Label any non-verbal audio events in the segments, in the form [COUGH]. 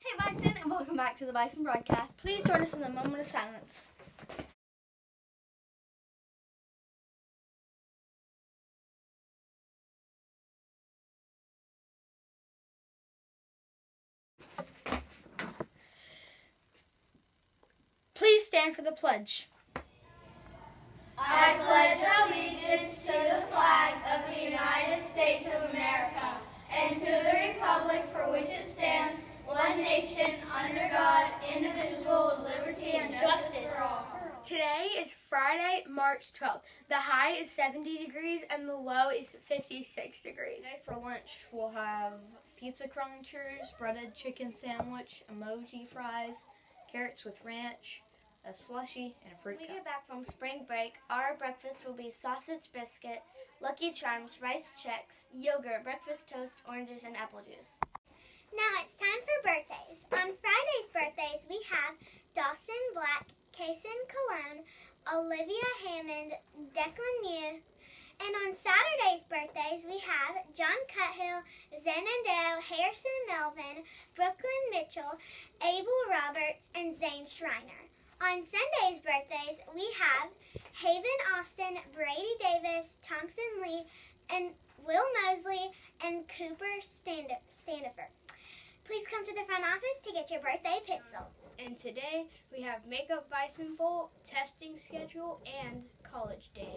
Hey Bison, and welcome back to the Bison Broadcast. Please join us in a moment of silence. Please stand for the pledge. I pledge allegiance to the flag of the United States of America and to the republic for which it stands, one nation, under God, indivisible, with liberty and justice for all. Today is Friday, March 12th. The high is 70 degrees and the low is 56 degrees. Today for lunch we'll have pizza crunchers, breaded chicken sandwich, emoji fries, carrots with ranch, a slushy, and a fruit When we cup. get back from spring break, our breakfast will be sausage biscuit, Lucky Charms, Rice Chex, yogurt, breakfast toast, oranges, and apple juice. Now it's time for birthdays. On Friday's birthdays, we have Dawson Black, Kason Cologne, Olivia Hammond, Declan Mew. And on Saturday's birthdays, we have John Cuthill, Zenando, Harrison Melvin, Brooklyn Mitchell, Abel Roberts, and Zane Schreiner. On Sunday's birthdays, we have Haven Austin, Brady Davis, Thompson Lee, and Will Mosley, and Cooper Stand- Standifer. To the front office to get your birthday pencil. And today we have Makeup Bison Bowl, testing schedule, and college day.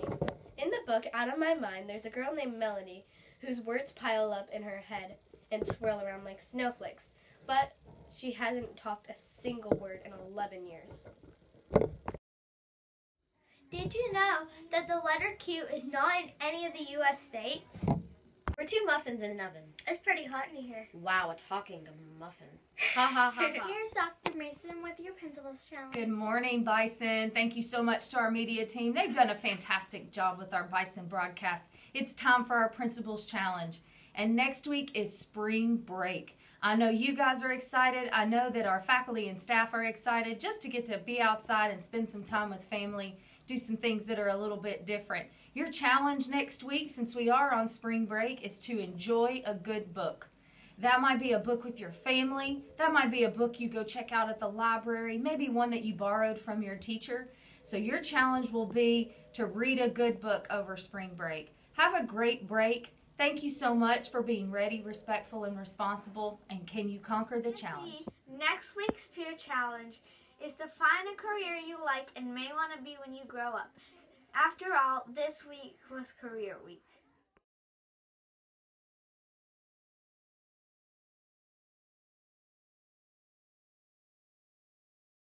In the book Out of My Mind, there's a girl named Melody whose words pile up in her head and swirl around like snowflakes, but she hasn't talked a single word in 11 years. Did you know that the letter Q is not in any of the U.S. states? We're two muffins in an oven. It's pretty hot in here. Wow, a talking muffin. Ha ha ha [LAUGHS] ha. Here's Dr. Mason with your pencils challenge. Good morning, Bison. Thank you so much to our media team. They've done a fantastic job with our Bison broadcast. It's time for our Principals Challenge. And next week is spring break. I know you guys are excited. I know that our faculty and staff are excited just to get to be outside and spend some time with family, do some things that are a little bit different. Your challenge next week, since we are on spring break, is to enjoy a good book. That might be a book with your family. That might be a book you go check out at the library, maybe one that you borrowed from your teacher. So, your challenge will be to read a good book over spring break. Have a great break. Thank you so much for being ready, respectful, and responsible. And can you conquer the challenge? Next week's peer challenge is to find a career you like and may want to be when you grow up. After all, this week was career week.